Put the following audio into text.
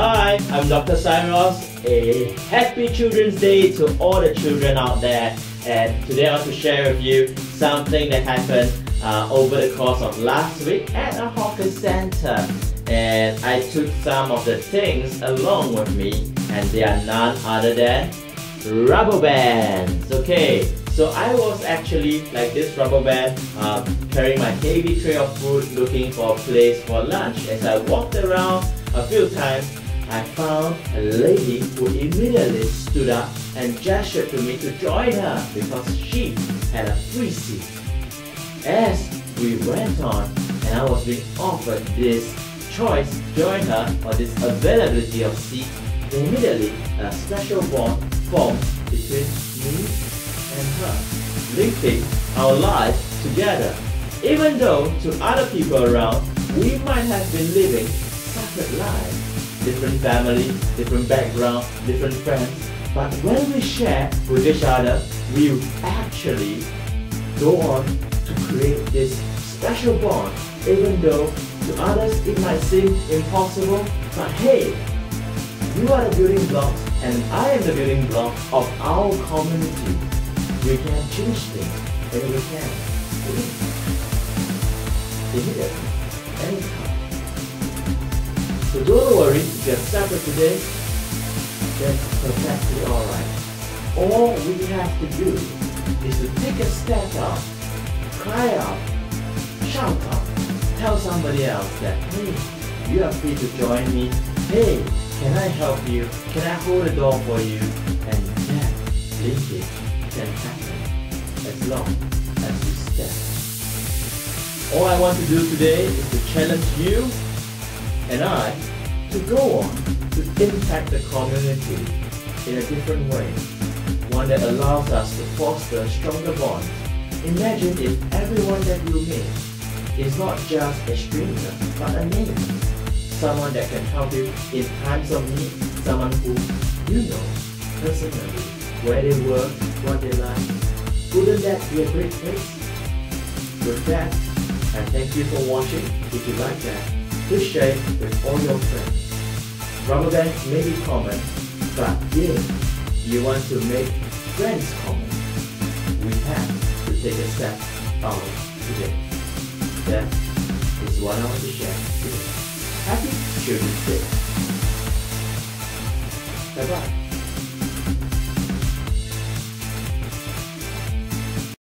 Hi, I'm Dr. Syros. A happy Children's Day to all the children out there. And today I want to share with you something that happened uh, over the course of last week at a hawker center. And I took some of the things along with me, and they are none other than rubber bands. Okay, so I was actually like this rubber band, uh, carrying my heavy tray of food, looking for a place for lunch. As I walked around a few times, I found a lady who immediately stood up and gestured to me to join her because she had a free seat. As we went on and I was being offered this choice to join her or this availability of seat, immediately a special bond formed between me and her, linking our lives together. Even though to other people around, we might have been living separate lives, different families, different background, different friends, but when we share with each other, we actually go on to create this special bond, even though to others it might seem impossible, but hey, you are the building blocks and I am the building block of our community. We can change things and we can. Live immediately, anytime. So don't worry if you're separate today, that's perfectly alright. All we have to do is to take a step up, cry out, shout out, tell somebody else that, hey, you are free to join me. Hey, can I help you? Can I hold the door for you? And that linkage can happen as long as you step. All I want to do today is to challenge you and I to go on to impact the community in a different way. One that allows us to foster stronger bonds. Imagine if everyone that you meet is not just a stranger, but a neighbor someone that can help you in times of need, someone who you know personally, where they work, what they like. Wouldn't that be a great place? With that, I thank you for watching. If you like that, please share with all your friends. Rubber bands may be common, but if you want to make friends common, we have to take a step out today. That is what I want to share today. Happy Children's Day. Bye bye.